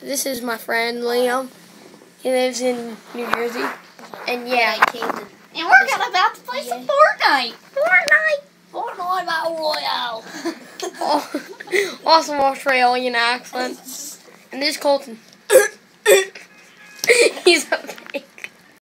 this is my friend Liam. He lives in New Jersey. And yeah, And we're gonna about to play some Fortnite. Fortnite. Fortnite Battle Royale. Awesome Australian accent. And this Colton. He's okay.